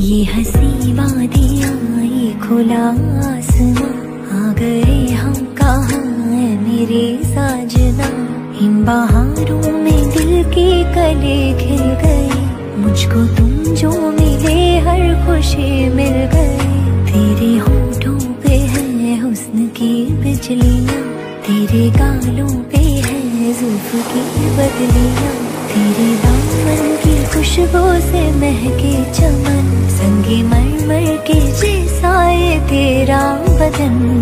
ये हँसी वादियाँ ये खुला आसमां आ गए हम कहाँ है मेरे साजना? इन बहारों में दिल के कले खिल गए मुझको तुम जो मिले हर खुशी मिल गई। तेरे होठों पे है हुस्न की बिजलियाँ। तेरे गालों पे है जुल्फ की बदलियाँ। तेरे दामन की खुशबू से महके चमन। मय मर के जे तेरा बदन।